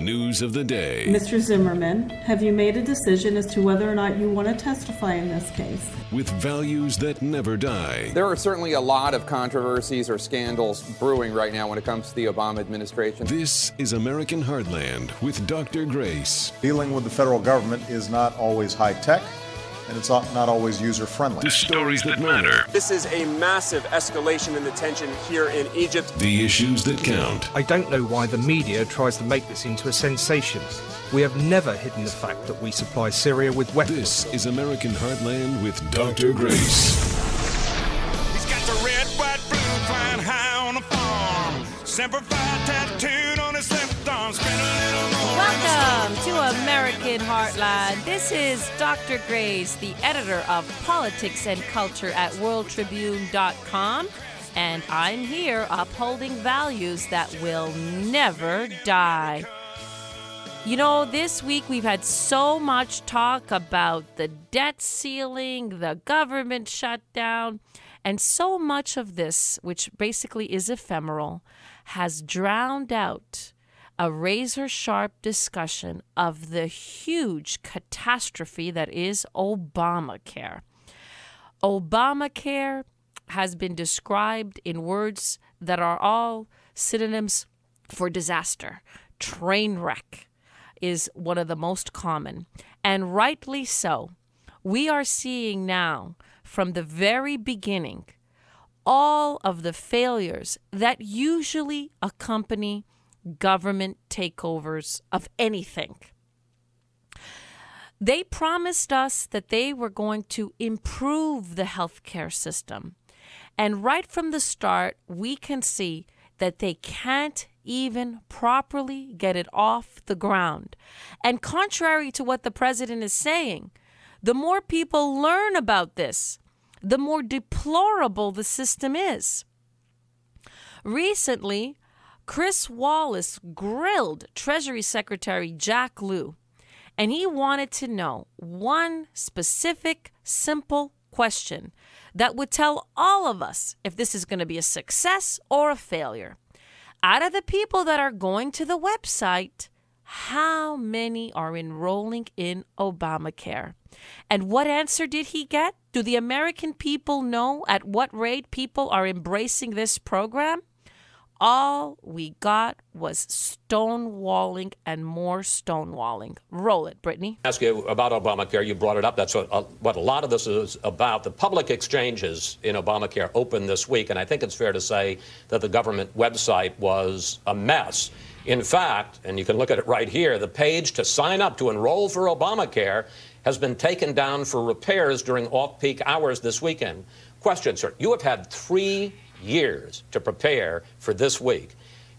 News of the day. Mr. Zimmerman, have you made a decision as to whether or not you want to testify in this case? With values that never die. There are certainly a lot of controversies or scandals brewing right now when it comes to the Obama administration. This is American Heartland with Dr. Grace. Dealing with the federal government is not always high tech and it's not always user friendly. The stories that matter. This is a massive escalation in the tension here in Egypt. The issues that count. I don't know why the media tries to make this into a sensation. We have never hidden the fact that we supply Syria with weapons. This is American Heartland with Dr. Grace. He's got the red, white, blue flying high on the farm. Semper Fi tattooed on his left arm. Welcome American Heartland. This is Dr. Grace, the editor of Politics and Culture at WorldTribune.com, and I'm here upholding values that will never die. You know, this week we've had so much talk about the debt ceiling, the government shutdown, and so much of this, which basically is ephemeral, has drowned out a razor sharp discussion of the huge catastrophe that is Obamacare. Obamacare has been described in words that are all synonyms for disaster. Train wreck is one of the most common, and rightly so. We are seeing now, from the very beginning, all of the failures that usually accompany government takeovers of anything. They promised us that they were going to improve the healthcare system. And right from the start, we can see that they can't even properly get it off the ground. And contrary to what the president is saying, the more people learn about this, the more deplorable the system is. Recently, Chris Wallace grilled Treasury Secretary Jack Lew, and he wanted to know one specific, simple question that would tell all of us if this is going to be a success or a failure. Out of the people that are going to the website, how many are enrolling in Obamacare? And what answer did he get? Do the American people know at what rate people are embracing this program? All we got was stonewalling and more stonewalling. Roll it, Brittany. Ask you about Obamacare. You brought it up. That's what, uh, what a lot of this is about. The public exchanges in Obamacare opened this week, and I think it's fair to say that the government website was a mess. In fact, and you can look at it right here, the page to sign up to enroll for Obamacare has been taken down for repairs during off peak hours this weekend. Question, sir. You have had three years to prepare for this week.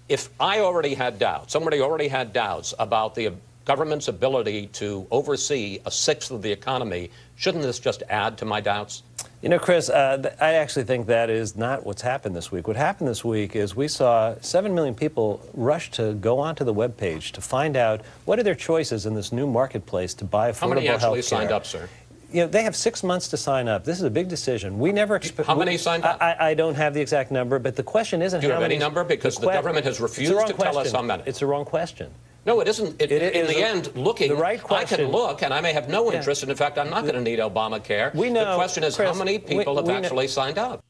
If I already had doubts, somebody already had doubts about the government's ability to oversee a sixth of the economy, shouldn't this just add to my doubts? You know, Chris, uh, I actually think that is not what's happened this week. What happened this week is we saw 7 million people rush to go onto the web page to find out what are their choices in this new marketplace to buy affordable health care. How many actually healthcare. signed up, sir? You know, they have six months to sign up. This is a big decision. We never expect. How many signed up? I, I, don't have the exact number, but the question isn't Do you how have many. any number? Because the, que- government has refused to tell us how many. It's the wrong question. No, it isn't. It, It in is the a- end, looking, the right I can look, and I may have no Yeah. interest. And in fact, I'm not going to need Obamacare. We know, The question is, how Chris, many we- people have we know- actually signed up?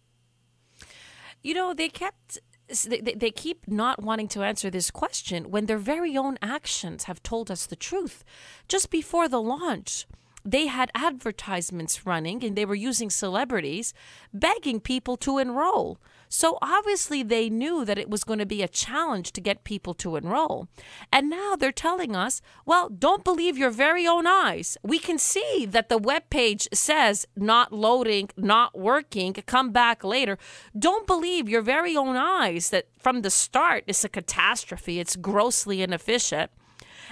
You know, they kept they, they- they keep not wanting to answer this question when their very own actions have told us the truth. Just before the launch, they had advertisements running and they were using celebrities begging people to enroll. So obviously they knew that it was going to be a challenge to get people to enroll. And now they're telling us, well, don't believe your very own eyes. We can see that the web page says not loading, not working, come back later. Don't believe your very own eyes that from the start it's a catastrophe, it's grossly inefficient.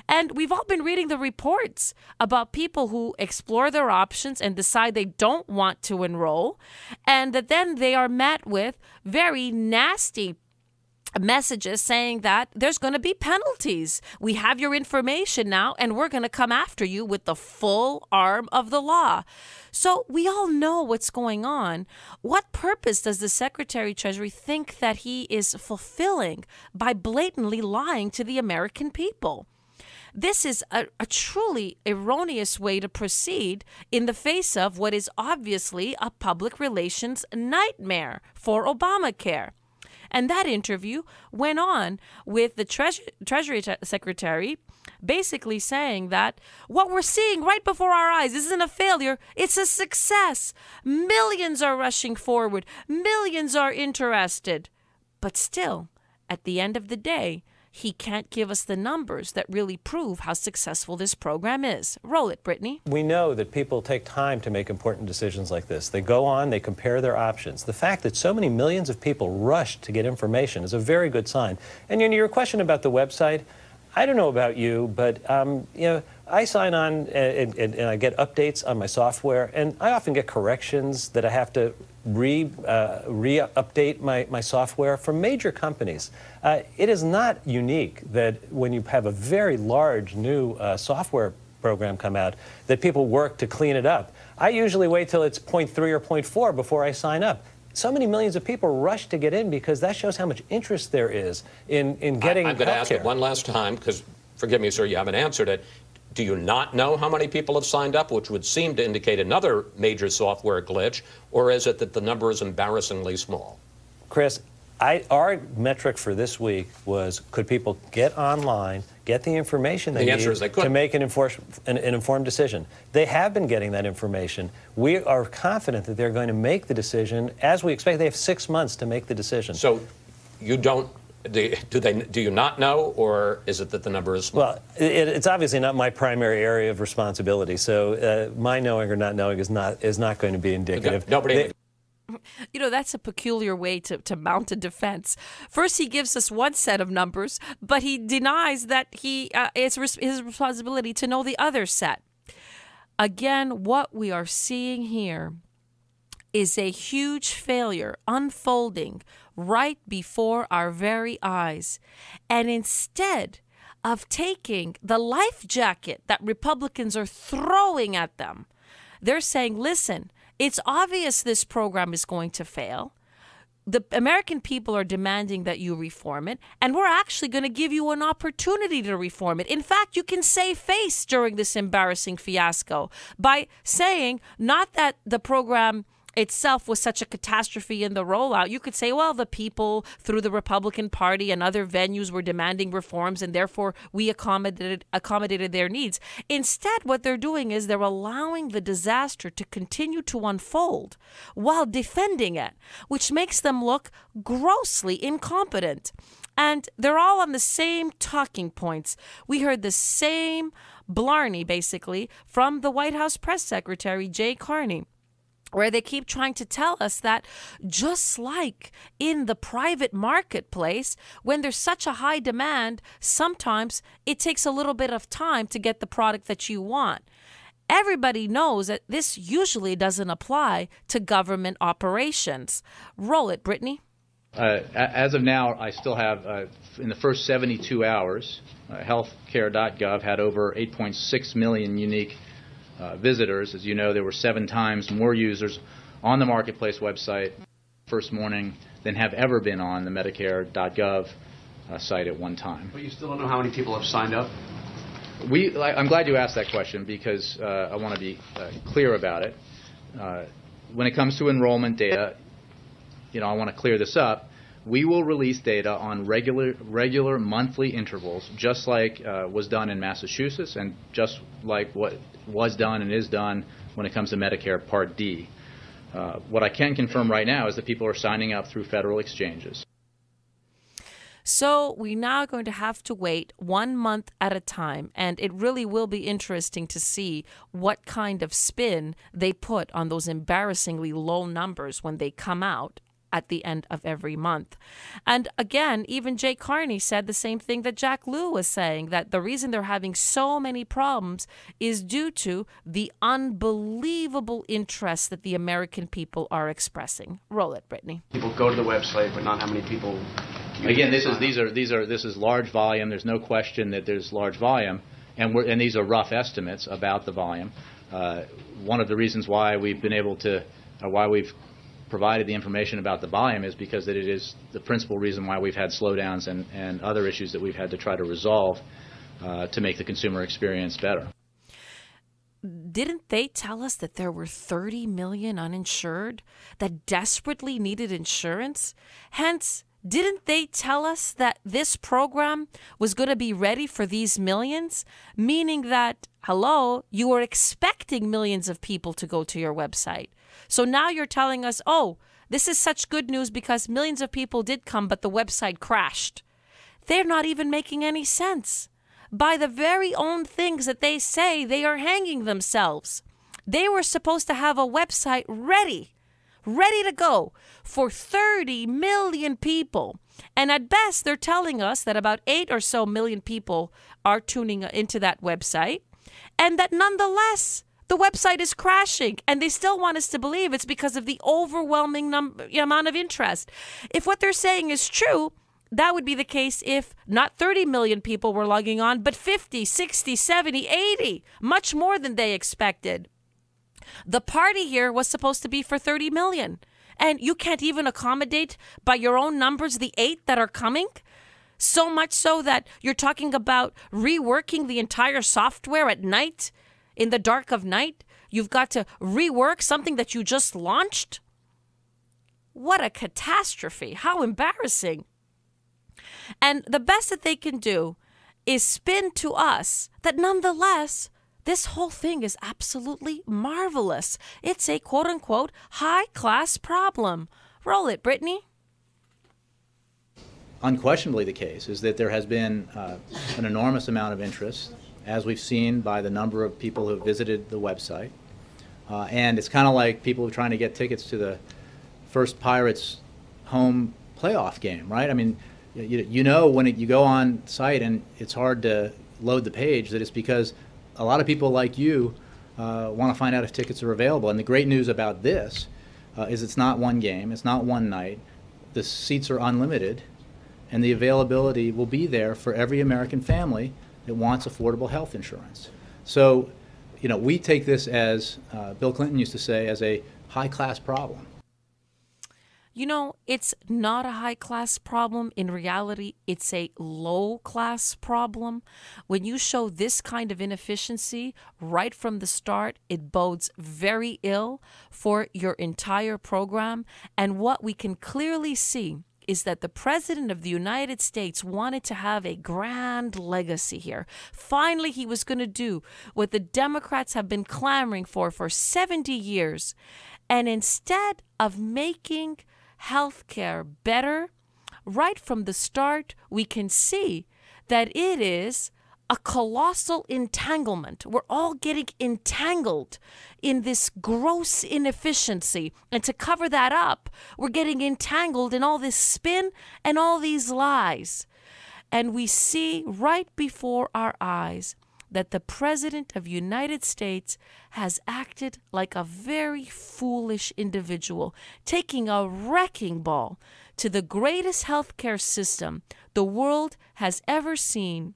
And we've all been reading the reports about people who explore their options and decide they don't want to enroll, and that then they are met with very nasty messages saying that there's going to be penalties. We have your information now, and we're going to come after you with the full arm of the law. So we all know what's going on. What purpose does the Secretary Treasury think that he is fulfilling by blatantly lying to the American people? This is a, a truly erroneous way to proceed in the face of what is obviously a public relations nightmare for Obamacare. And that interview went on with the Treas- Treasury Secretary basically saying that what we're seeing right before our eyes isn't a failure, it's a success. Millions are rushing forward, millions are interested. But still, at the end of the day, he can't give us the numbers that really prove how successful this program is. Roll it, Brittany. We know that people take time to make important decisions like this. They go on, they compare their options. The fact that so many millions of people rush to get information is a very good sign. And you know, your question about the website, I don't know about you, but um, you know, I sign on and, and, and, I get updates on my software, and I often get corrections that I have to re uh, re update my, my software for major companies. Uh, it is not unique that when you have a very large new uh, software program come out, that people work to clean it up. I usually wait till it's 0.3 or 0.4 before I sign up so many millions of people rush to get in because that shows how much interest there is in, in getting I, I'm going to ask it one last time because, forgive me, sir, you haven't answered it. Do you not know how many people have signed up, which would seem to indicate another major software glitch, or is it that the number is embarrassingly small? Chris, I, our metric for this week was could people get online, get the information they the need they to make an, enforce, an, an, informed decision? They have been getting that information. We are confident that they're going to make the decision as we expect. They have six months to make the decision. So you don't. Do, do they? Do you not know, or is it that the number is small? Well, it, it's obviously not my primary area of responsibility. So uh, my knowing or not knowing is not is not going to be indicative. Okay. Nobody. They, you know, that's a peculiar way to, to mount a defense. First, he gives us one set of numbers, but he denies that he uh, it's his responsibility to know the other set. Again, what we are seeing here is a huge failure unfolding right before our very eyes. And instead of taking the life jacket that Republicans are throwing at them, they're saying, listen, it's obvious this program is going to fail. The American people are demanding that you reform it, and we're actually going to give you an opportunity to reform it. In fact, you can save face during this embarrassing fiasco by saying not that the program itself was such a catastrophe in the rollout, you could say, well, the people through the Republican Party and other venues were demanding reforms, and therefore we accommodated accommodated their needs. Instead, what they're doing is they're allowing the disaster to continue to unfold while defending it, which makes them look grossly incompetent. And they're all on the same talking points. We heard the same blarney, basically, from the White House press secretary, Jay Carney where they keep trying to tell us that just like in the private marketplace, when there's such a high demand, sometimes it takes a little bit of time to get the product that you want. Everybody knows that this usually doesn't apply to government operations. Roll it, Brittany. Uh, as of now, I still have, uh, in the first 72 hours, uh, healthcare.gov had over 8.6 million unique uh, visitors. As you know, there were seven times more users on the Marketplace website first morning than have ever been on the Medicare.gov uh, site at one time. But you still don't know how many people have signed up? We, I'm glad you asked that question because uh, I want to be uh, clear about it. Uh, when it comes to enrollment data, you know, I want to clear this up we will release data on regular, regular monthly intervals, just like uh, was done in Massachusetts and just like what was done and is done when it comes to Medicare Part D. Uh, what I can confirm right now is that people are signing up through federal exchanges. So we're now going to have to wait one month at a time, and it really will be interesting to see what kind of spin they put on those embarrassingly low numbers when they come out at the end of every month. And again, even Jay Carney said the same thing that Jack Lew was saying that the reason they're having so many problems is due to the unbelievable interest that the American people are expressing. Roll it, Brittany. People go to the website, but not how many people. Again, this is these are these are this is large volume. There's no question that there's large volume, and we're, and these are rough estimates about the volume. Uh, one of the reasons why we've been able to, uh, why we've provided the information about the volume is because that it is the principal reason why we've had slowdowns and, and other issues that we've had to try to resolve uh, to make the consumer experience better. Didn't they tell us that there were 30 million uninsured that desperately needed insurance? Hence, didn't they tell us that this program was going to be ready for these millions? Meaning that, hello, you were expecting millions of people to go to your website. So now you're telling us, oh, this is such good news because millions of people did come, but the website crashed. They're not even making any sense. By the very own things that they say, they are hanging themselves. They were supposed to have a website ready, ready to go for 30 million people. And at best, they're telling us that about eight or so million people are tuning into that website, and that nonetheless, the website is crashing, and they still want us to believe it's because of the overwhelming amount of interest. If what they're saying is true, that would be the case if not 30 million people were logging on, but 50, 60, 70, 80, much more than they expected. The party here was supposed to be for 30 million, and you can't even accommodate by your own numbers the eight that are coming. So much so that you're talking about reworking the entire software at night, in the dark of night. You've got to rework something that you just launched. What a catastrophe. How embarrassing. And the best that they can do is spin to us that nonetheless, this whole thing is absolutely marvelous. It's a quote unquote high class problem. Roll it, Brittany. Unquestionably, the case is that there has been uh, an enormous amount of interest, as we've seen by the number of people who have visited the website. Uh, and it's kind of like people who are trying to get tickets to the first Pirates home playoff game, right? I mean, you, you know when it, you go on site and it's hard to load the page that it's because a lot of people like you uh, want to find out if tickets are available. And the great news about this uh, is it's not one game, it's not one night. The seats are unlimited, and the availability will be there for every American family that wants affordable health insurance. So, you know, we take this as uh, Bill Clinton used to say, as a high class problem. You know, it's not a high class problem. In reality, it's a low class problem. When you show this kind of inefficiency right from the start, it bodes very ill for your entire program. And what we can clearly see is that the President of the United States wanted to have a grand legacy here. Finally, he was going to do what the Democrats have been clamoring for for 70 years. And instead of making healthcare better, right from the start, we can see that it is a colossal entanglement. We're all getting entangled in this gross inefficiency. And to cover that up, we're getting entangled in all this spin and all these lies. And we see right before our eyes that the president of United States has acted like a very foolish individual, taking a wrecking ball to the greatest healthcare system the world has ever seen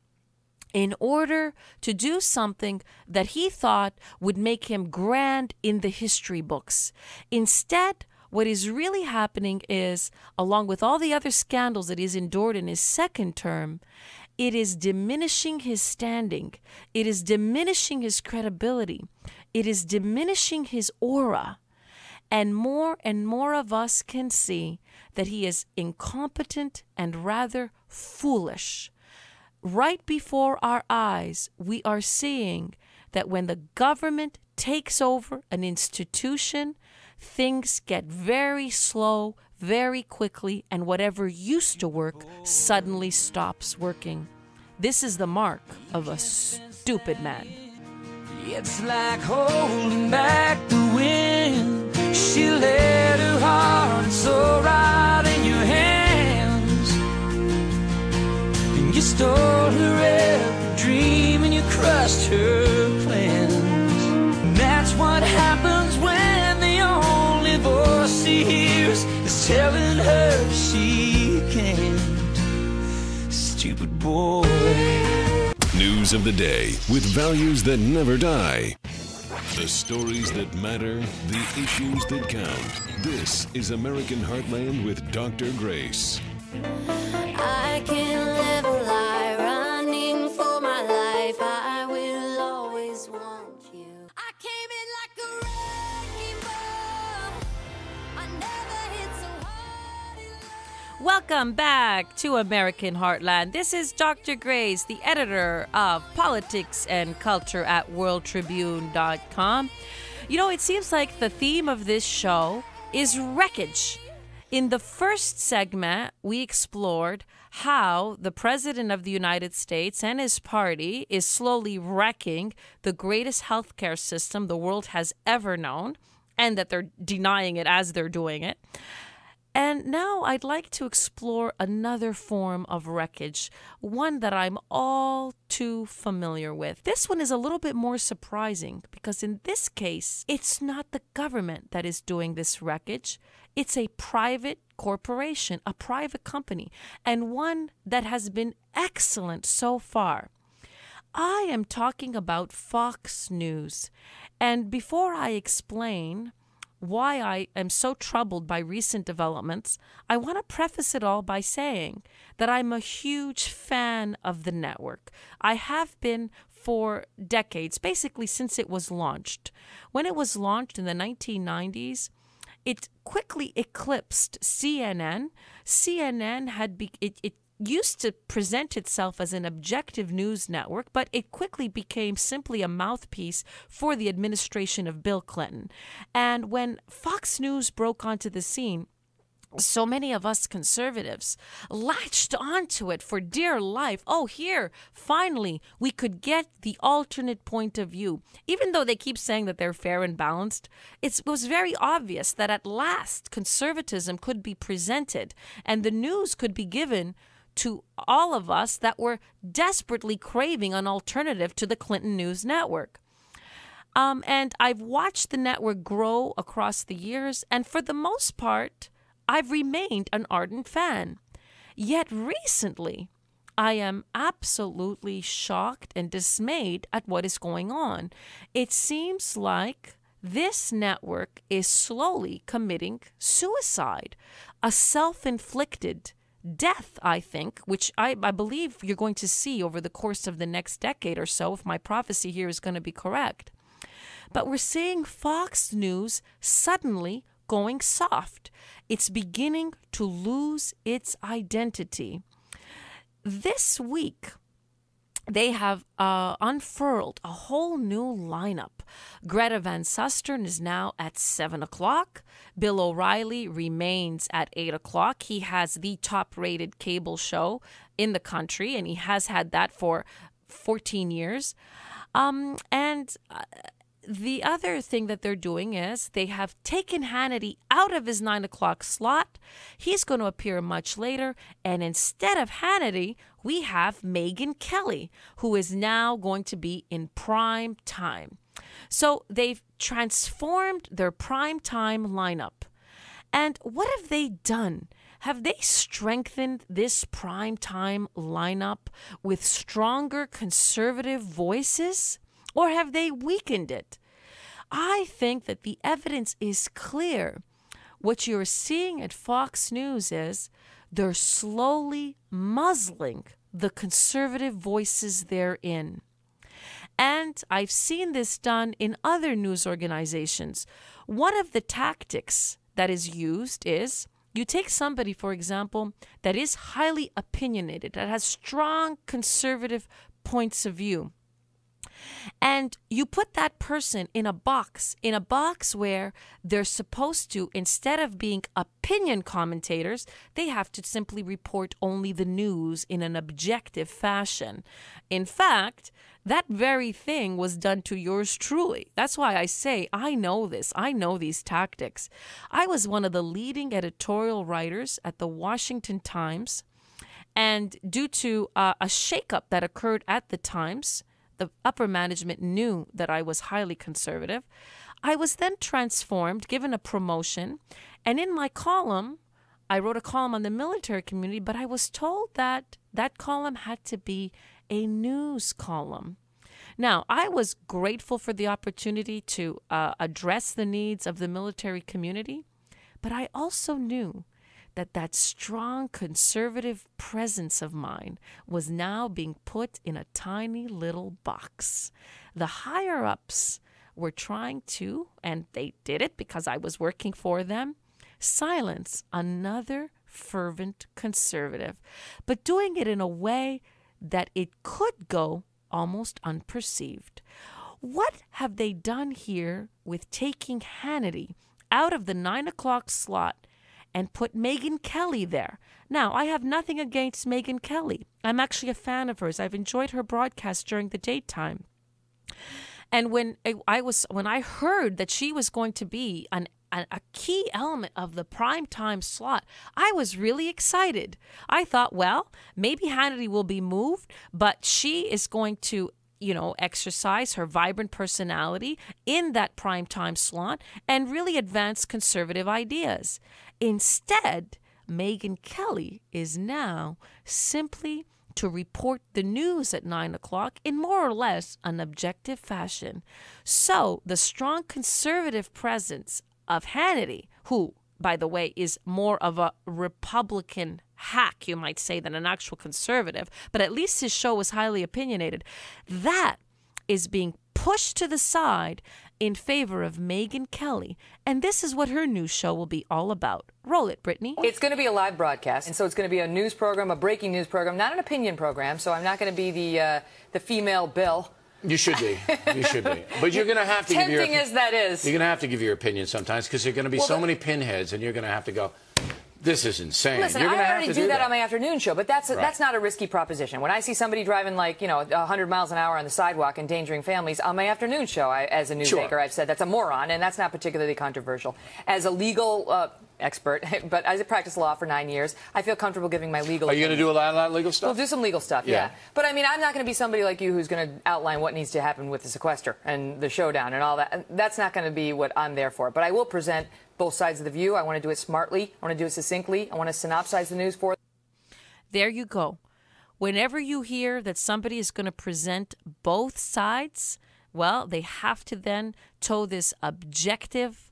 in order to do something that he thought would make him grand in the history books. Instead, what is really happening is, along with all the other scandals that he's endured in his second term, it is diminishing his standing. It is diminishing his credibility. It is diminishing his aura. And more and more of us can see that he is incompetent and rather foolish. Right before our eyes, we are seeing that when the government takes over an institution, things get very slow, very quickly, and whatever used to work suddenly stops working. This is the mark of a stupid man. It's like holding back the wind. She let her heart in your hands. Stole her every dream and you crushed her plans. And that's what happens when the only voice she hears is telling her she can't. Stupid boy. News of the day with values that never die. The stories that matter, the issues that count. This is American Heartland with Dr. Grace. I can live Welcome back to American Heartland. This is Dr. Grace, the editor of politics and culture at worldtribune.com. You know, it seems like the theme of this show is wreckage. In the first segment, we explored how the President of the United States and his party is slowly wrecking the greatest healthcare system the world has ever known, and that they're denying it as they're doing it. And now I'd like to explore another form of wreckage, one that I'm all too familiar with. This one is a little bit more surprising because in this case, it's not the government that is doing this wreckage, it's a private corporation, a private company, and one that has been excellent so far. I am talking about Fox News. And before I explain, why I am so troubled by recent developments, I want to preface it all by saying that I'm a huge fan of the network. I have been for decades, basically since it was launched. When it was launched in the 1990s, it quickly eclipsed CNN. CNN had be- it, it used to present itself as an objective news network, but it quickly became simply a mouthpiece for the administration of Bill Clinton. And when Fox News broke onto the scene, so many of us conservatives latched onto it for dear life. Oh, here, finally, we could get the alternate point of view. Even though they keep saying that they're fair and balanced, it was very obvious that at last conservatism could be presented and the news could be given to all of us that were desperately craving an alternative to the Clinton News Network. Um, and I've watched the network grow across the years, and for the most part, I've remained an ardent fan. Yet recently, I am absolutely shocked and dismayed at what is going on. It seems like this network is slowly committing suicide, a self inflicted death, I think, which I, I believe you're going to see over the course of the next decade or so, if my prophecy here is going to be correct. But we're seeing Fox News suddenly going soft. It's beginning to lose its identity. This week, they have uh, unfurled a whole new lineup. Greta Van Susteren is now at 7 o'clock. Bill O'Reilly remains at 8 o'clock. He has the top rated cable show in the country, and he has had that for 14 years. Um, and uh, the other thing that they're doing is they have taken Hannity out of his nine o'clock slot. He's going to appear much later. And instead of Hannity, we have Megyn Kelly, who is now going to be in prime time. So they've transformed their prime time lineup. And what have they done? Have they strengthened this prime time lineup with stronger conservative voices? Or have they weakened it? I think that the evidence is clear. What you're seeing at Fox News is they're slowly muzzling the conservative voices therein. And I've seen this done in other news organizations. One of the tactics that is used is you take somebody, for example, that is highly opinionated, that has strong conservative points of view. And you put that person in a box, in a box where they're supposed to, instead of being opinion commentators, they have to simply report only the news in an objective fashion. In fact, that very thing was done to yours truly. That's why I say I know this. I know these tactics. I was one of the leading editorial writers at the Washington Times. And due to uh, a shakeup that occurred at the Times, the upper management knew that I was highly conservative. I was then transformed, given a promotion, and in my column, I wrote a column on the military community, but I was told that that column had to be a news column. Now, I was grateful for the opportunity to uh, address the needs of the military community, but I also knew that that strong conservative presence of mine was now being put in a tiny little box. The higher ups were trying to, and they did it because I was working for them, silence another fervent conservative, but doing it in a way that it could go almost unperceived. What have they done here with taking Hannity out of the nine o'clock slot and put Megyn Kelly there? Now, I have nothing against Megyn Kelly. I'm actually a fan of hers. I've enjoyed her broadcast during the daytime. And when I- was when I heard that she was going to be an a, a key element of the prime time slot, I was really excited. I thought, well, maybe Hannity will be moved, but she is going to you know, exercise her vibrant personality in that prime time slot and really advance conservative ideas. Instead, Megyn Kelly is now simply to report the news at nine o'clock in more or less an objective fashion. So, the strong conservative presence of Hannity, who, by the way, is more of a Republican hack, you might say, than an actual conservative, but at least his show was highly opinionated, that is being pushed to the side in favor of Megyn Kelly. And this is what her new show will be all about. Roll it, Brittany. It's going to be a live broadcast, and so it's going to be a news program, a breaking news program, not an opinion program. So I'm not going to be the uh, the female Bill. You should be. You should be. But you're going to have to give your as that is. You're going to have to give your opinion sometimes because there are going to be Well, so many pinheads, and you're going to have to go. This is insane. Listen, you're I already to do, do that, on my afternoon show, but that's Right. that's not a risky proposition. When I see somebody driving like you know 100 miles an hour on the sidewalk endangering families on my afternoon show, I, as a news Sure. anchor, I've said that's a moron, and that's not particularly controversial. As a legal uh, expert, but as I practiced law for nine years, I feel comfortable giving my legal. Are you going to do a lot of that legal stuff? We'll do some legal stuff, Yeah. yeah. But I mean, I'm not going to be somebody like you who's going to outline what needs to happen with the sequester and the showdown and all that. That's not going to be what I'm there for. But I will present both sides of the view. I want to do it smartly. I want to do it succinctly. I want to synopsize the news for. There you go. Whenever you hear that somebody is going to present both sides, well, they have to then toe this objective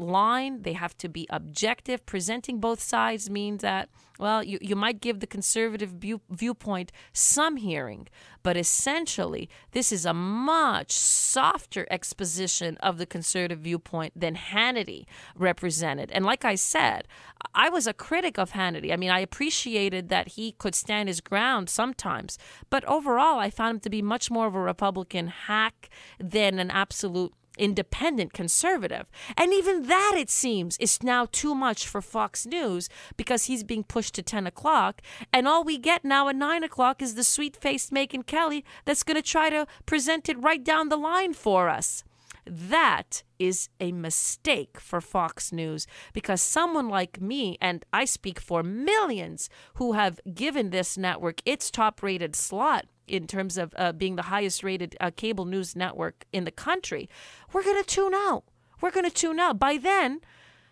line. They have to be objective. Presenting both sides means that, well, you, you might give the conservative view, viewpoint some hearing, but essentially, this is a much softer exposition of the conservative viewpoint than Hannity represented. And like I said, I was a critic of Hannity. I mean, I appreciated that he could stand his ground sometimes, but overall, I found him to be much more of a Republican hack than an absolute independent conservative. And even that, it seems, is now too much for Fox News because he's being pushed to 10 o'clock. And all we get now at 9 o'clock is the sweet faced Megyn Kelly that's going to try to present it right down the line for us. That is a mistake for Fox News because someone like me, and I speak for millions who have given this network its top rated slot in terms of uh, being the highest rated uh, cable news network in the country, we're going to tune out. We're going to tune out. By then,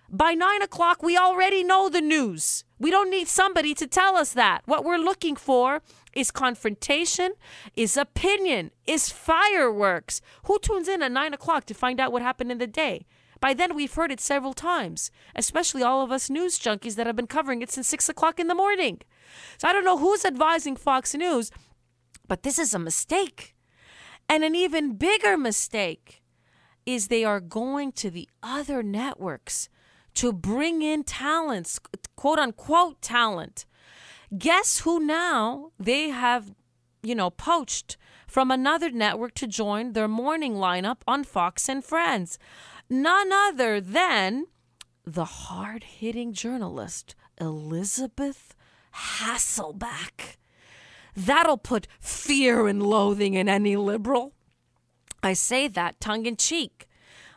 by nine o'clock, we already know the news. We don't need somebody to tell us that. What we're looking for is confrontation, is opinion, is fireworks. Who tunes in at nine o'clock to find out what happened in the day? By then, we've heard it several times, especially all of us news junkies that have been covering it since six o'clock in the morning. So I don't know who's advising Fox News, but this is a mistake. And an even bigger mistake is they are going to the other networks to bring in talents, quote unquote talent. Guess who now they have, you know, poached from another network to join their morning lineup on Fox and Friends? None other than the hard hitting journalist, Elizabeth Hasselbeck. That'll put fear and loathing in any liberal. I say that tongue in cheek.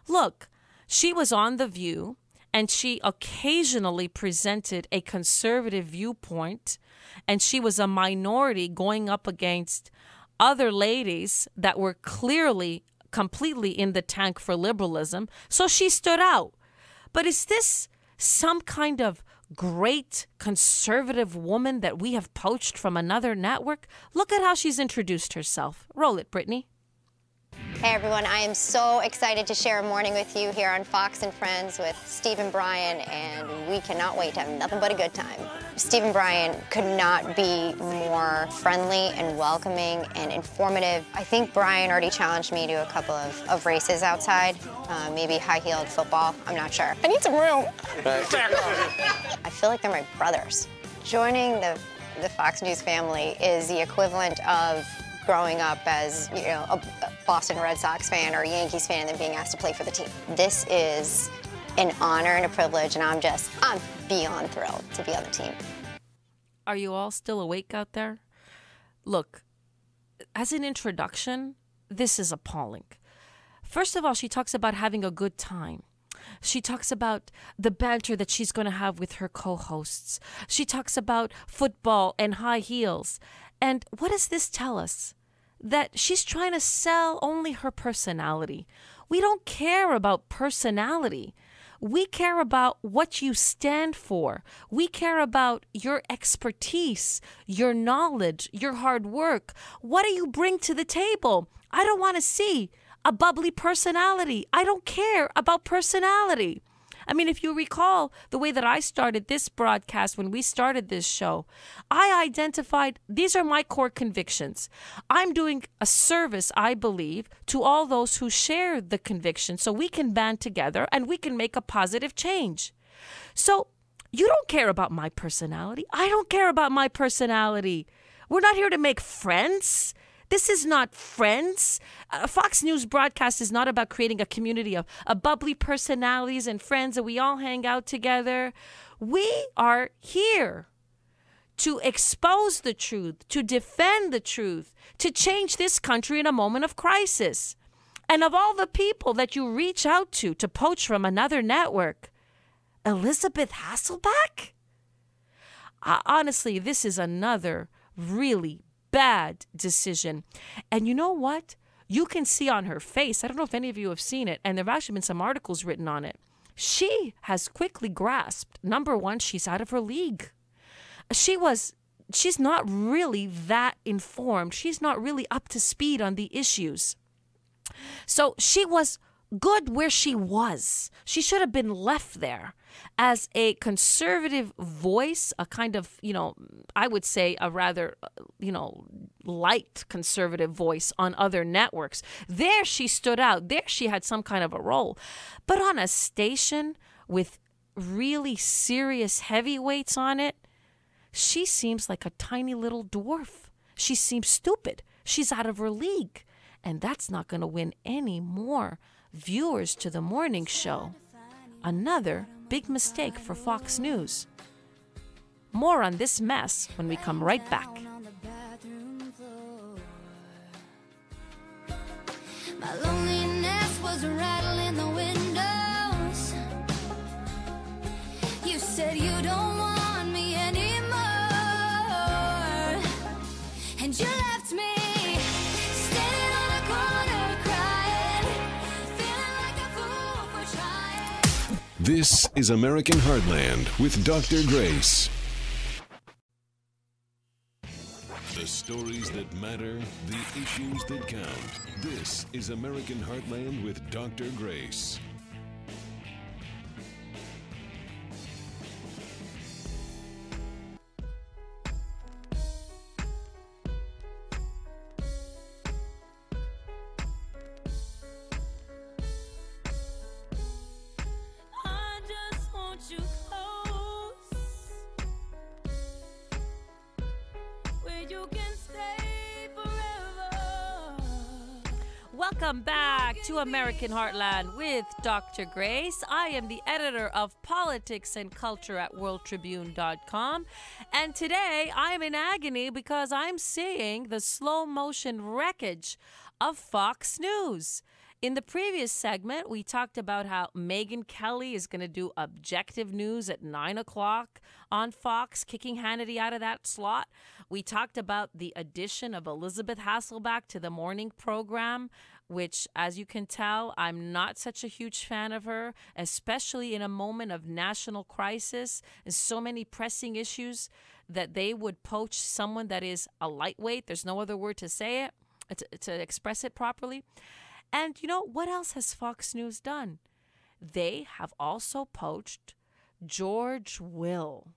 Look, she was on The View and she occasionally presented a conservative viewpoint, and she was a minority going up against other ladies that were clearly completely in the tank for liberalism. So she stood out. But is this some kind of great conservative woman that we have poached from another network? Look at how she's introduced herself. Roll it, Brittany. Hey everyone, I am so excited to share a morning with you here on Fox and Friends with Steve and Brian, and we cannot wait to have nothing but a good time. Steve and Brian could not be more friendly and welcoming and informative. I think Brian already challenged me to a couple of, of races outside, uh, maybe high-heeled football, I'm not sure. I need some room. I feel like they're my brothers. Joining the, the Fox News family is the equivalent of growing up as you know a Boston Red Sox fan or a Yankees fan and then being asked to play for the team. This is an honor and a privilege, and I'm just I'm beyond thrilled to be on the team. Are you all still awake out there? Look, as an introduction, this is appalling. First of all, she talks about having a good time. She talks about the banter that she's going to have with her co hosts. She talks about football and high heels. And what does this tell us? That she's trying to sell only her personality. We don't care about personality. We care about what you stand for. We care about your expertise, your knowledge, your hard work. What do you bring to the table? I don't want to see a bubbly personality. I don't care about personality. I mean, if you recall the way that I started this broadcast when we started this show, I identified these are my core convictions. I'm doing a service, I believe, to all those who share the conviction so we can band together and we can make a positive change. So, you don't care about my personality. I don't care about my personality. We're not here to make friends. This is not friends. A Fox News broadcast is not about creating a community of, of bubbly personalities and friends that we all hang out together. We are here to expose the truth, to defend the truth, to change this country in a moment of crisis. And of all the people that you reach out to to poach from another network, Elizabeth Hasselbeck? Uh, honestly, this is another really bad decision. And you know what? You can see on her face, I don't know if any of you have seen it, and there have actually been some articles written on it. She has quickly grasped number one, she's out of her league. She was, she's not really that informed. She's not really up to speed on the issues. So she was good where she was. She should have been left there as a conservative voice, a kind of, you know, I would say a rather, uh, you know, light conservative voice on other networks. There she stood out. There she had some kind of a role. But on a station with really serious heavyweights on it, she seems like a tiny little dwarf. She seems stupid. She's out of her league. And that's not going to win any more viewers to the morning show. Another big mistake for Fox News. More on this mess when we come right back. My loneliness was rattling This is American Heartland with Dr. Grace. The stories that matter, the issues that count. This is American Heartland with Dr. Grace. American Heartland with Dr. Grace. I am the editor of politics and culture at worldtribune.com. And today I am in agony because I'm seeing the slow motion wreckage of Fox News. In the previous segment, we talked about how Megyn Kelly is going to do objective news at 9 o'clock on Fox, kicking Hannity out of that slot. We talked about the addition of Elizabeth Hasselbeck to the morning program, which, as you can tell, I'm not such a huge fan of her, especially in a moment of national crisis and so many pressing issues that they would poach someone that is a lightweight. There's no other word to say it, uh, to, to express it properly. And you know, what else has Fox News done? They have also poached George Will.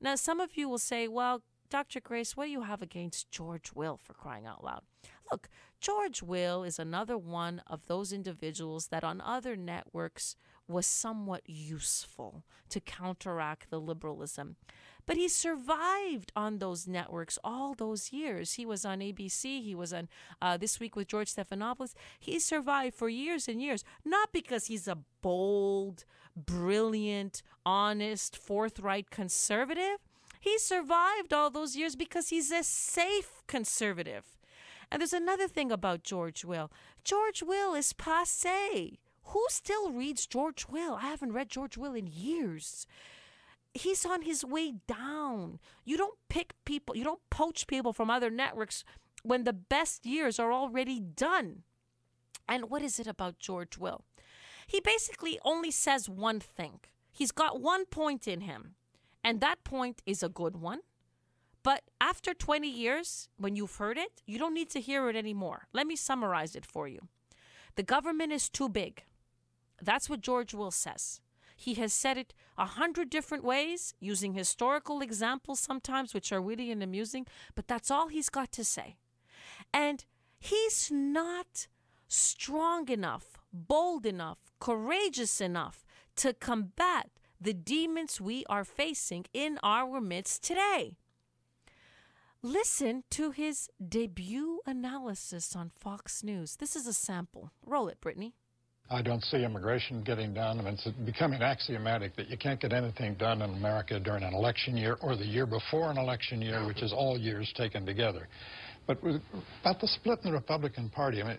Now, some of you will say, well, Dr. Grace, what do you have against George Will for crying out loud? Look, George Will is another one of those individuals that on other networks was somewhat useful to counteract the liberalism. But he survived on those networks all those years. He was on ABC, he was on uh, This Week with George Stephanopoulos. He survived for years and years, not because he's a bold, brilliant, honest, forthright conservative. He survived all those years because he's a safe conservative. And there's another thing about George Will. George Will is passe. Who still reads George Will? I haven't read George Will in years. He's on his way down. You don't pick people, you don't poach people from other networks when the best years are already done. And what is it about George Will? He basically only says one thing. He's got one point in him, and that point is a good one. But after 20 years, when you've heard it, you don't need to hear it anymore. Let me summarize it for you. The government is too big. That's what George Will says. He has said it a hundred different ways, using historical examples sometimes, which are witty and amusing, but that's all he's got to say. And he's not strong enough, bold enough, courageous enough to combat the demons we are facing in our midst today. Listen to his debut analysis on Fox News. This is a sample. Roll it, Brittany. I don't see immigration getting done. I mean, it's becoming axiomatic that you can't get anything done in America during an election year or the year before an election year, which is all years taken together. But about the split in the Republican Party, I mean,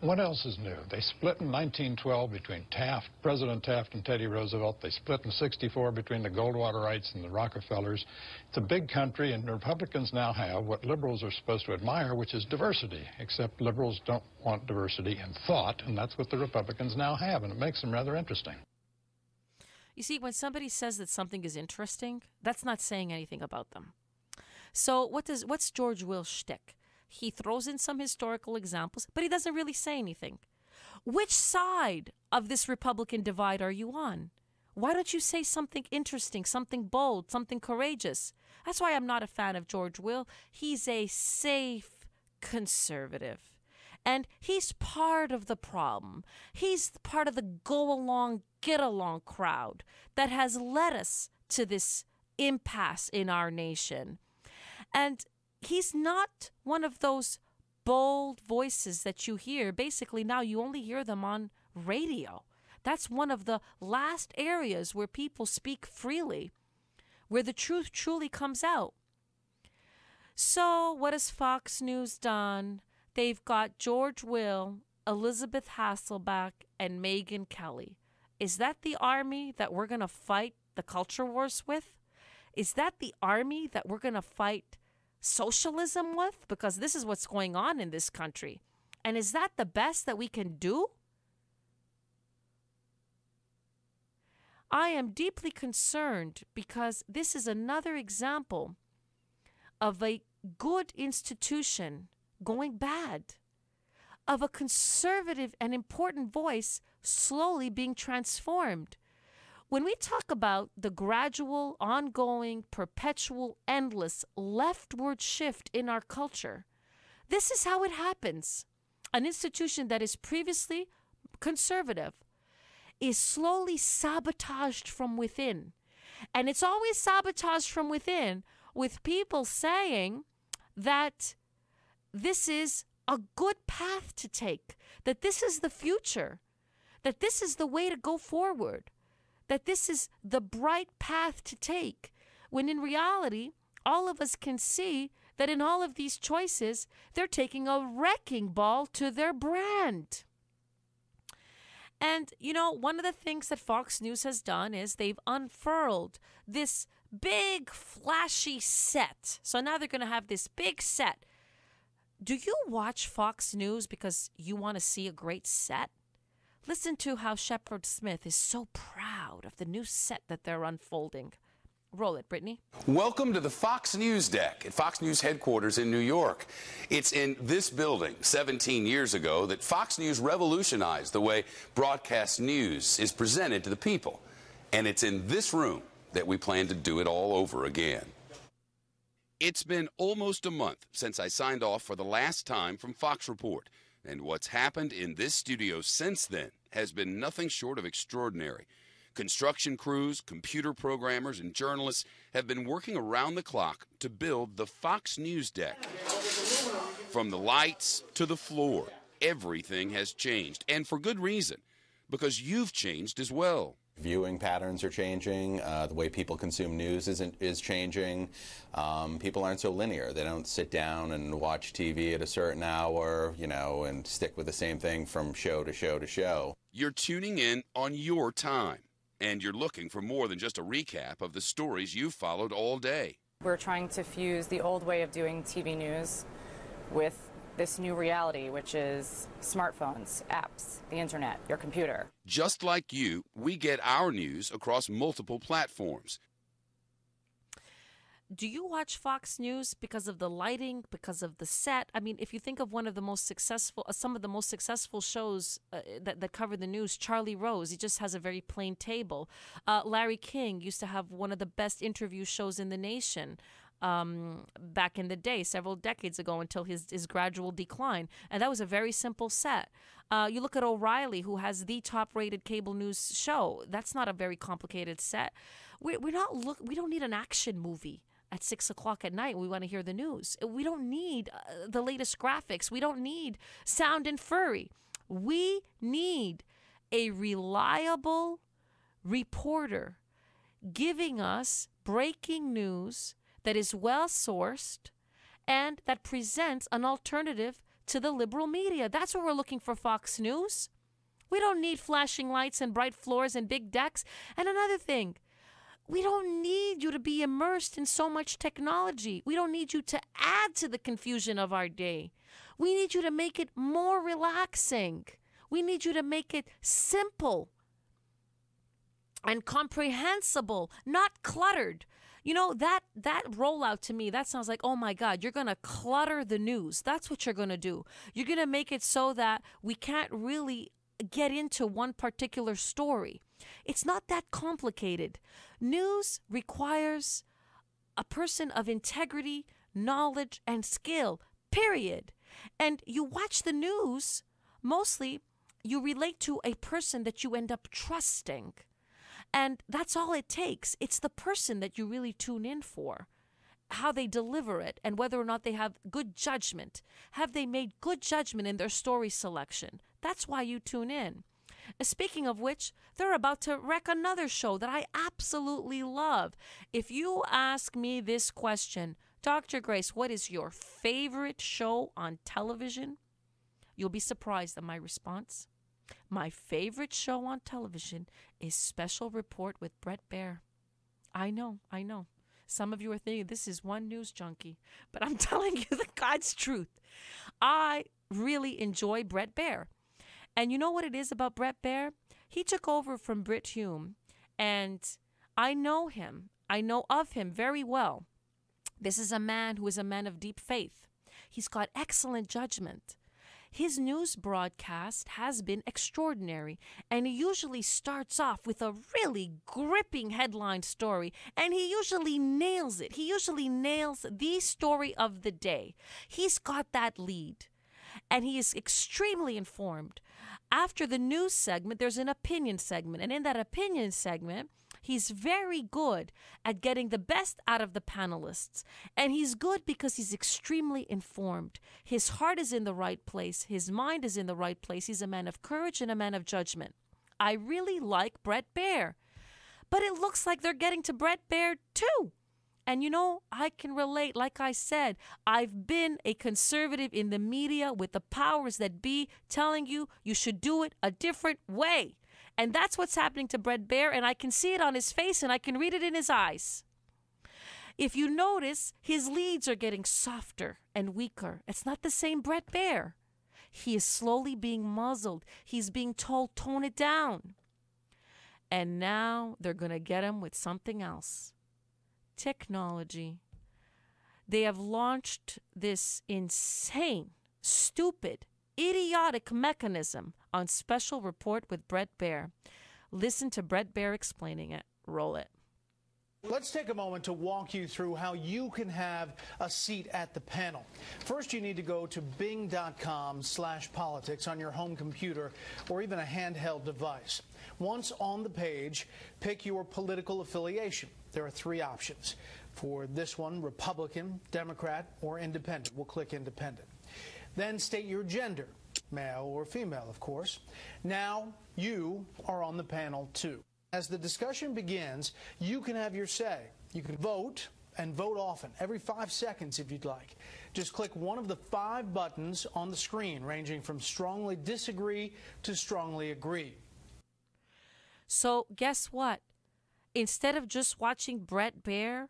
what else is new? They split in 1912 between Taft, President Taft and Teddy Roosevelt. They split in 64 between the Goldwaterites and the Rockefellers. It's a big country, and Republicans now have what liberals are supposed to admire, which is diversity, except liberals don't want diversity in thought, and that's what the Republicans now have, and it makes them rather interesting. You see, when somebody says that something is interesting, that's not saying anything about them. So, what does what's George Will's shtick? He throws in some historical examples, but he doesn't really say anything. Which side of this Republican divide are you on? Why don't you say something interesting, something bold, something courageous? That's why I'm not a fan of George Will. He's a safe conservative. And he's part of the problem. He's part of the go along, get along crowd that has led us to this impasse in our nation. And he's not one of those bold voices that you hear. Basically, now you only hear them on radio. That's one of the last areas where people speak freely, where the truth truly comes out. So, what has Fox News done? They've got George Will, Elisabeth Hasselbeck, and Megyn Kelly. Is that the army that we're going to fight the culture wars with? Is that the army that we're going to fight socialism with? Because this is what's going on in this country. And is that the best that we can do? I am deeply concerned because this is another example of a good institution going bad, of a conservative and important voice slowly being transformed. When we talk about the gradual, ongoing, perpetual, endless leftward shift in our culture, this is how it happens. An institution that is previously conservative is slowly sabotaged from within. And it's always sabotaged from within with people saying that this is a good path to take, that this is the future, that this is the way to go forward that this is the bright path to take, when in reality, all of us can see that in all of these choices, they're taking a wrecking ball to their brand. And, you know, one of the things that Fox News has done is they've unfurled this big, flashy set. So now they're going to have this big set. Do you watch Fox News because you want to see a great set? Listen to how Shepard Smith is so proud of the new set that they're unfolding. Roll it, Brittany. Welcome to the Fox News deck at Fox News headquarters in New York. It's in this building 17 years ago that Fox News revolutionized the way broadcast news is presented to the people. And it's in this room that we plan to do it all over again. It's been almost a month since I signed off for the last time from Fox Report. And what's happened in this studio since then has been nothing short of extraordinary. Construction crews, computer programmers, and journalists have been working around the clock to build the Fox News deck. From the lights to the floor, everything has changed, and for good reason, because you've changed as well. Viewing patterns are changing. Uh, the way people consume news isn't is changing. Um, people aren't so linear. They don't sit down and watch TV at a certain hour, you know, and stick with the same thing from show to show to show. You're tuning in on your time, and you're looking for more than just a recap of the stories you've followed all day. We're trying to fuse the old way of doing TV news with this new reality, which is smartphones, apps, the internet, your computer. Just like you, we get our news across multiple platforms. Do you watch Fox News because of the lighting, because of the set? I mean, if you think of one of the most successful, uh, some of the most successful shows uh, that, that cover the news, Charlie Rose, he just has a very plain table. Uh, Larry King used to have one of the best interview shows in the nation um, back in the day, several decades ago, until his, his gradual decline. And that was a very simple set. Uh, you look at O'Reilly, who has the top rated cable news show. That's not a very complicated set. We're, we're not look. We don't need an action movie at six o'clock at night. We want to hear the news. We don't need uh, the latest graphics. We don't need sound and furry. We need a reliable reporter giving us breaking news that is well sourced and that presents an alternative to the liberal media. That's what we're looking for Fox News. We don't need flashing lights and bright floors and big decks. And another thing, we don't need you to be immersed in so much technology. We don't need you to add to the confusion of our day. We need you to make it more relaxing. We need you to make it simple and comprehensible, not cluttered. You know that that rollout to me that sounds like oh my god you're going to clutter the news. That's what you're going to do. You're going to make it so that we can't really get into one particular story. It's not that complicated. News requires a person of integrity, knowledge, and skill, period. And you watch the news, mostly you relate to a person that you end up trusting. And that's all it takes. It's the person that you really tune in for how they deliver it and whether or not they have good judgment. Have they made good judgment in their story selection? That's why you tune in. Uh, speaking of which, they're about to wreck another show that I absolutely love. If you ask me this question, Dr. Grace, what is your favorite show on television? You'll be surprised at my response. My favorite show on television is Special Report with Bret Baier. I know, I know. Some of you are thinking this is one news junkie, but I'm telling you the God's truth. I really enjoy Bret Baier. And you know what it is about Bret Baier? He took over from Brit Hume, and I know him. I know of him very well. This is a man who is a man of deep faith. He's got excellent judgment. His news broadcast has been extraordinary, and he usually starts off with a really gripping headline story, and he usually nails it. He usually nails the story of the day. He's got that lead and he is extremely informed. After the news segment, there's an opinion segment, and in that opinion segment, he's very good at getting the best out of the panelists. And he's good because he's extremely informed. His heart is in the right place, his mind is in the right place. He's a man of courage and a man of judgment. I really like Bret Baier. But it looks like they're getting to Bret Baier too. And you know, I can relate. Like I said, I've been a conservative in the media with the powers that be telling you you should do it a different way. And that's what's happening to Bret Baier, and I can see it on his face and I can read it in his eyes. If you notice, his leads are getting softer and weaker. It's not the same Bret Baier. He is slowly being muzzled. He's being told, tone it down. And now they're going to get him with something else technology. They have launched this insane, stupid, idiotic mechanism on Special Report with Bret Baier. Listen to Bret Baier explaining it. Roll it. Let's take a moment to walk you through how you can have a seat at the panel. First, you need to go to bing.com slash politics on your home computer or even a handheld device. Once on the page, pick your political affiliation. There are three options. For this one, Republican, Democrat, or Independent. We'll click Independent. Then state your gender, male or female, of course. Now, you are on the panel too. As the discussion begins, you can have your say. You can vote and vote often, every five seconds if you'd like. Just click one of the five buttons on the screen, ranging from strongly disagree to strongly agree. So, guess what? Instead of just watching Bret Baier,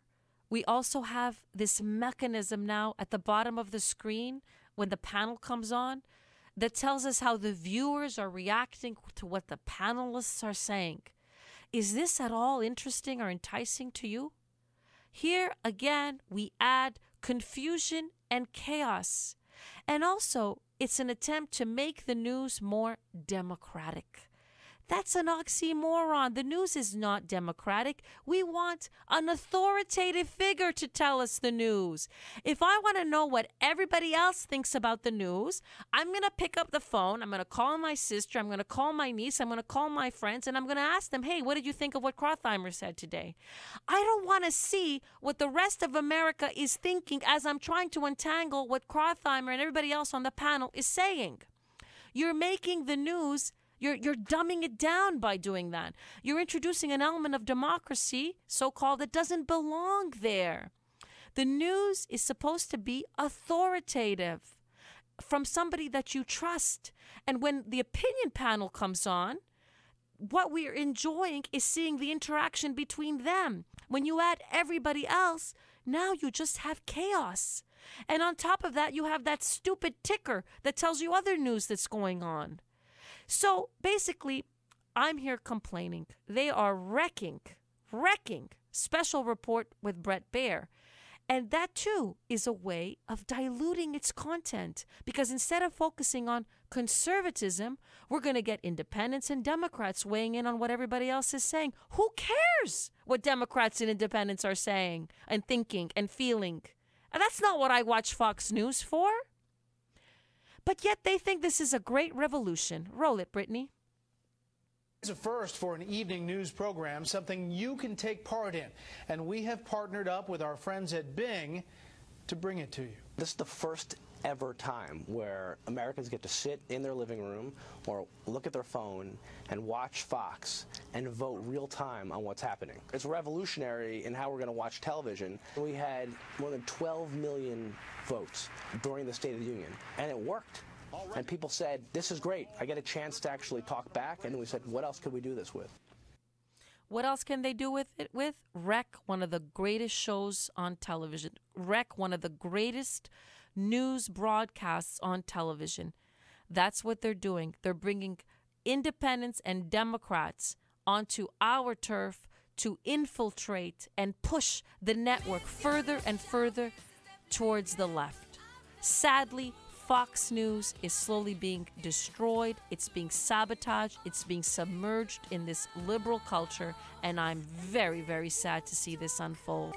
we also have this mechanism now at the bottom of the screen when the panel comes on that tells us how the viewers are reacting to what the panelists are saying. Is this at all interesting or enticing to you? Here again, we add confusion and chaos. And also, it's an attempt to make the news more democratic. That's an oxymoron. The news is not democratic. We want an authoritative figure to tell us the news. If I want to know what everybody else thinks about the news, I'm going to pick up the phone. I'm going to call my sister. I'm going to call my niece. I'm going to call my friends and I'm going to ask them, hey, what did you think of what Krauthammer said today? I don't want to see what the rest of America is thinking as I'm trying to untangle what Krauthammer and everybody else on the panel is saying. You're making the news you're, you're dumbing it down by doing that. You're introducing an element of democracy, so called, that doesn't belong there. The news is supposed to be authoritative from somebody that you trust. And when the opinion panel comes on, what we're enjoying is seeing the interaction between them. When you add everybody else, now you just have chaos. And on top of that, you have that stupid ticker that tells you other news that's going on. So basically, I'm here complaining. They are wrecking, wrecking special report with Bret Baier. And that too is a way of diluting its content because instead of focusing on conservatism, we're going to get independents and Democrats weighing in on what everybody else is saying. Who cares what Democrats and independents are saying and thinking and feeling? And that's not what I watch Fox News for. But yet they think this is a great revolution. Roll it, Brittany. It's a first for an evening news program, something you can take part in. And we have partnered up with our friends at Bing to bring it to you. This is the first ever time where Americans get to sit in their living room or look at their phone and watch Fox and vote real time on what's happening. It's revolutionary in how we're going to watch television. We had more than 12 million votes during the State of the Union, and it worked. And people said, This is great. I get a chance to actually talk back. And we said, What else could we do this with? What else can they do with it with? Wreck one of the greatest shows on television. Wreck one of the greatest news broadcasts on television. That's what they're doing. They're bringing independents and Democrats onto our turf to infiltrate and push the network further and further towards the left. Sadly, Fox News is slowly being destroyed. It's being sabotaged. It's being submerged in this liberal culture. And I'm very, very sad to see this unfold.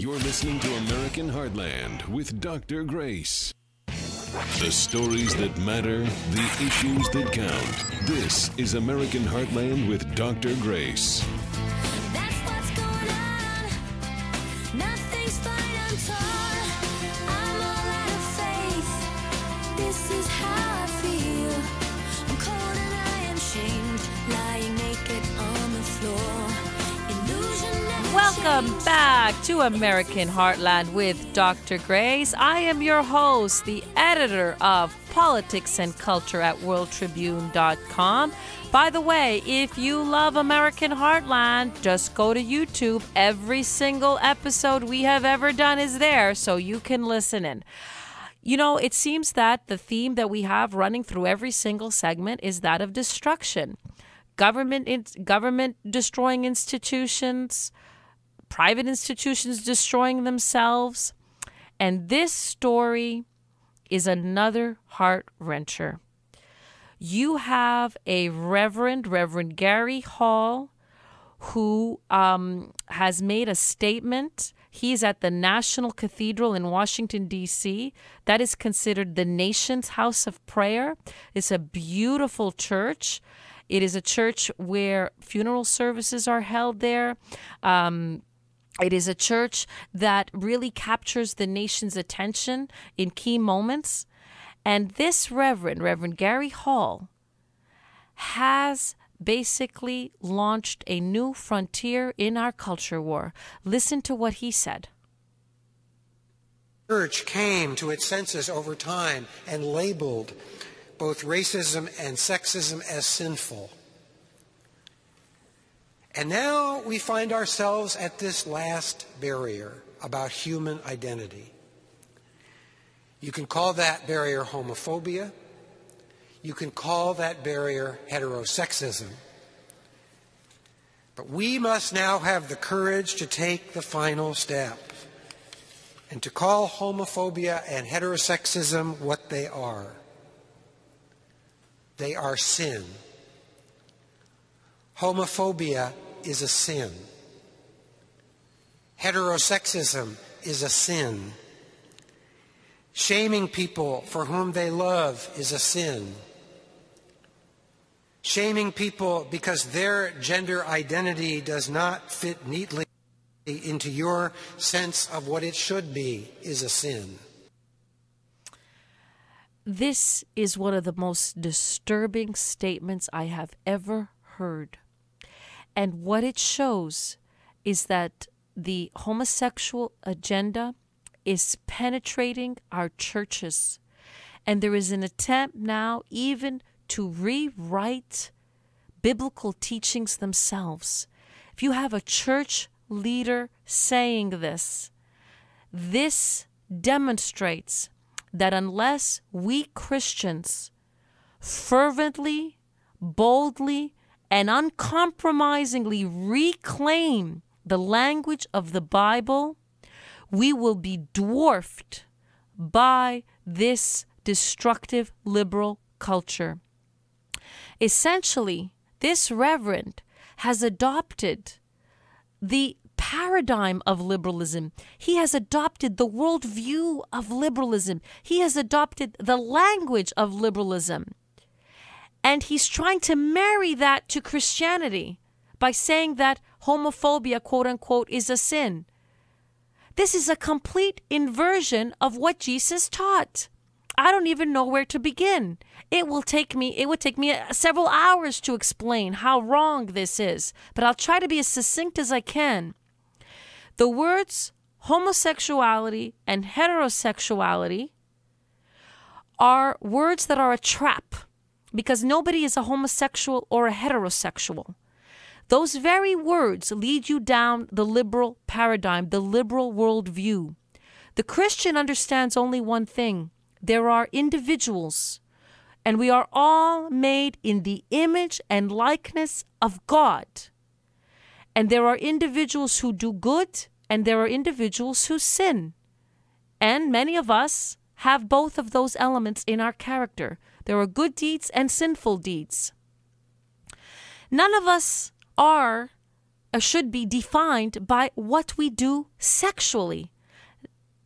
You're listening to American Heartland with Dr. Grace. The stories that matter, the issues that count. This is American Heartland with Dr. Grace. Welcome back to American Heartland with Dr. Grace. I am your host, the editor of Politics and Culture at WorldTribune.com. By the way, if you love American Heartland, just go to YouTube. Every single episode we have ever done is there, so you can listen in. You know, it seems that the theme that we have running through every single segment is that of destruction. government government destroying institutions, private institutions destroying themselves. And this story is another heart wrencher. You have a Reverend, Reverend Gary Hall, who um, has made a statement. He's at the National Cathedral in Washington, D.C. That is considered the nation's house of prayer. It's a beautiful church. It is a church where funeral services are held there. Um, it is a church that really captures the nation's attention in key moments. And this Reverend, Reverend Gary Hall, has basically launched a new frontier in our culture war. Listen to what he said. Church came to its senses over time and labeled both racism and sexism as sinful. And now we find ourselves at this last barrier about human identity. You can call that barrier homophobia. You can call that barrier heterosexism. But we must now have the courage to take the final step and to call homophobia and heterosexism what they are. They are sin. Homophobia is a sin. Heterosexism is a sin. Shaming people for whom they love is a sin. Shaming people because their gender identity does not fit neatly into your sense of what it should be is a sin. This is one of the most disturbing statements I have ever heard. And what it shows is that the homosexual agenda is penetrating our churches. And there is an attempt now even to rewrite biblical teachings themselves. If you have a church leader saying this, this demonstrates that unless we Christians fervently, boldly, and uncompromisingly reclaim the language of the Bible, we will be dwarfed by this destructive liberal culture. Essentially, this reverend has adopted the paradigm of liberalism. He has adopted the worldview of liberalism. He has adopted the language of liberalism. And he's trying to marry that to Christianity by saying that homophobia, quote unquote, is a sin. This is a complete inversion of what Jesus taught. I don't even know where to begin. It will take me it would take me uh, several hours to explain how wrong this is, but I'll try to be as succinct as I can. The words homosexuality and heterosexuality are words that are a trap because nobody is a homosexual or a heterosexual. Those very words lead you down the liberal paradigm, the liberal worldview. The Christian understands only one thing there are individuals, and we are all made in the image and likeness of God. And there are individuals who do good, and there are individuals who sin. And many of us have both of those elements in our character. There are good deeds and sinful deeds. None of us are or should be defined by what we do sexually.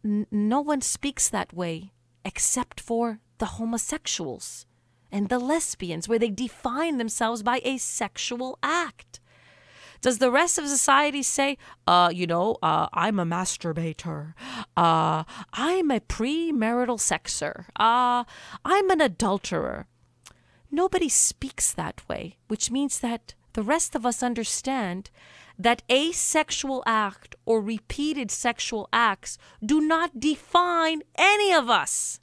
N- no one speaks that way except for the homosexuals and the lesbians, where they define themselves by a sexual act. Does the rest of society say, uh, you know, uh, I'm a masturbator, uh, I'm a premarital sexer, uh, I'm an adulterer? Nobody speaks that way, which means that the rest of us understand that asexual act or repeated sexual acts do not define any of us.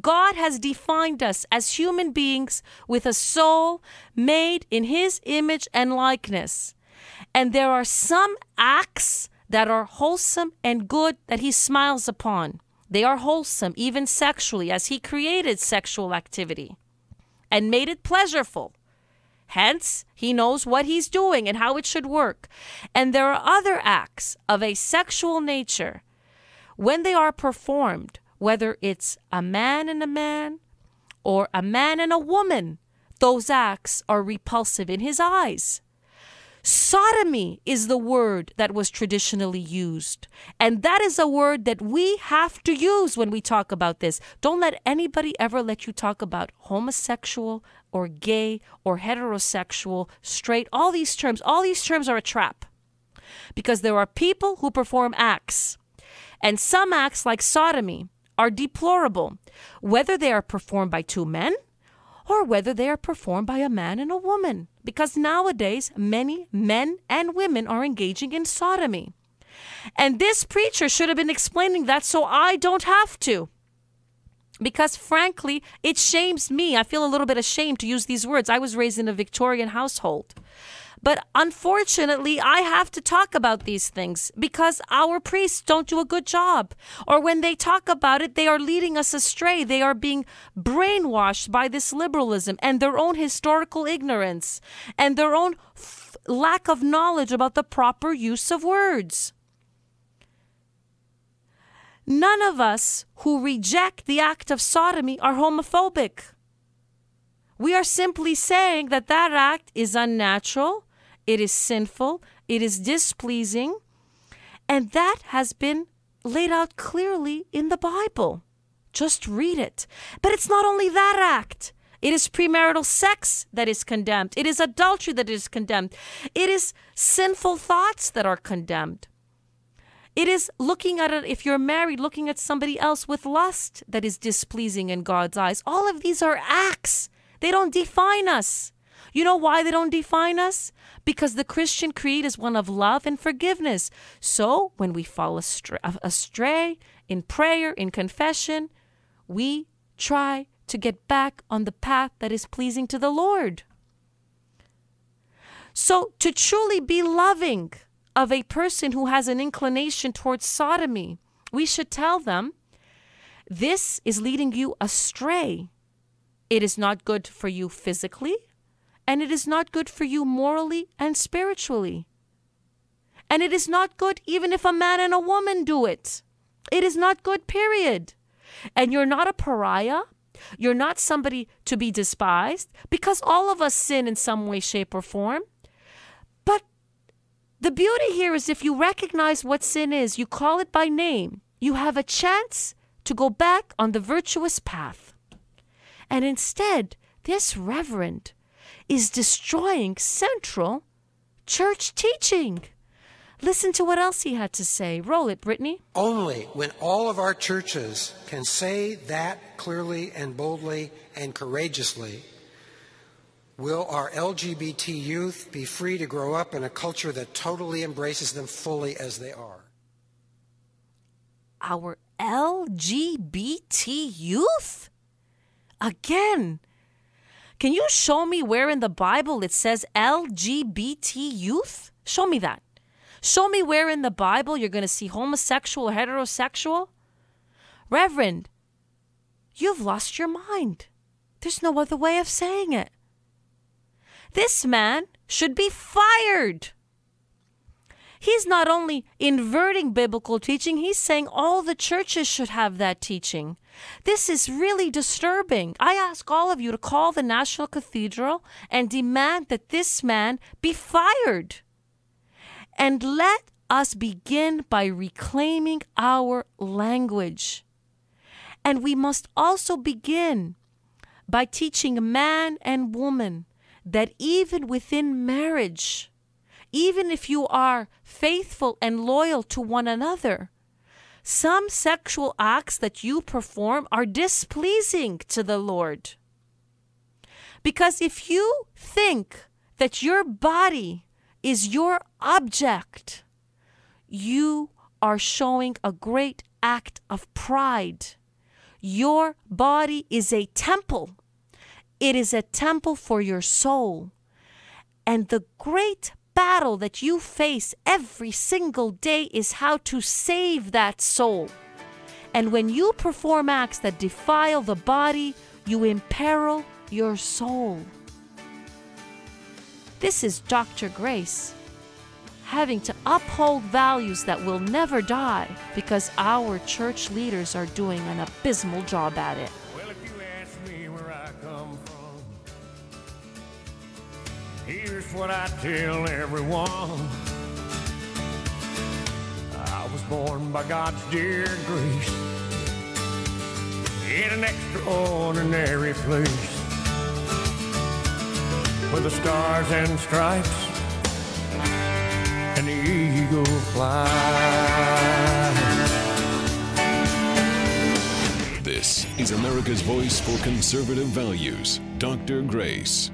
God has defined us as human beings with a soul made in His image and likeness. And there are some acts that are wholesome and good that He smiles upon. They are wholesome, even sexually, as He created sexual activity and made it pleasurable. Hence, he knows what he's doing and how it should work. And there are other acts of a sexual nature when they are performed, whether it's a man and a man or a man and a woman, those acts are repulsive in his eyes. Sodomy is the word that was traditionally used. And that is a word that we have to use when we talk about this. Don't let anybody ever let you talk about homosexual or gay or heterosexual, straight, all these terms. All these terms are a trap. Because there are people who perform acts. And some acts, like sodomy, are deplorable, whether they are performed by two men or whether they are performed by a man and a woman. Because nowadays, many men and women are engaging in sodomy. And this preacher should have been explaining that so I don't have to. Because frankly, it shames me. I feel a little bit ashamed to use these words. I was raised in a Victorian household. But unfortunately, I have to talk about these things because our priests don't do a good job. Or when they talk about it, they are leading us astray. They are being brainwashed by this liberalism and their own historical ignorance and their own lack of knowledge about the proper use of words. None of us who reject the act of sodomy are homophobic. We are simply saying that that act is unnatural, it is sinful, it is displeasing, and that has been laid out clearly in the Bible. Just read it. But it's not only that act. It is premarital sex that is condemned. It is adultery that is condemned. It is sinful thoughts that are condemned. It is looking at it, if you're married, looking at somebody else with lust that is displeasing in God's eyes. All of these are acts. They don't define us. You know why they don't define us? Because the Christian creed is one of love and forgiveness. So when we fall astray, astray in prayer, in confession, we try to get back on the path that is pleasing to the Lord. So to truly be loving of a person who has an inclination towards sodomy, we should tell them, this is leading you astray. It is not good for you physically, and it is not good for you morally and spiritually. And it is not good even if a man and a woman do it. It is not good, period. And you're not a pariah. You're not somebody to be despised because all of us sin in some way, shape, or form. But the beauty here is if you recognize what sin is, you call it by name, you have a chance to go back on the virtuous path. And instead, this reverend is destroying central church teaching. Listen to what else he had to say. Roll it, Brittany. Only when all of our churches can say that clearly and boldly and courageously will our LGBT youth be free to grow up in a culture that totally embraces them fully as they are. Our LGBT youth? Again, can you show me where in the Bible it says LGBT youth? Show me that. Show me where in the Bible you're going to see homosexual heterosexual. Reverend, you've lost your mind. There's no other way of saying it. This man should be fired. He's not only inverting biblical teaching, he's saying all the churches should have that teaching. This is really disturbing. I ask all of you to call the National Cathedral and demand that this man be fired. And let us begin by reclaiming our language. And we must also begin by teaching man and woman that even within marriage, even if you are faithful and loyal to one another, some sexual acts that you perform are displeasing to the Lord. Because if you think that your body is your object, you are showing a great act of pride. Your body is a temple. It is a temple for your soul. And the great battle that you face every single day is how to save that soul. And when you perform acts that defile the body, you imperil your soul. This is Dr. Grace having to uphold values that will never die because our church leaders are doing an abysmal job at it. What I tell everyone. I was born by God's dear grace in an extraordinary place where the stars and stripes and the eagle fly. This is America's voice for conservative values, Dr. Grace.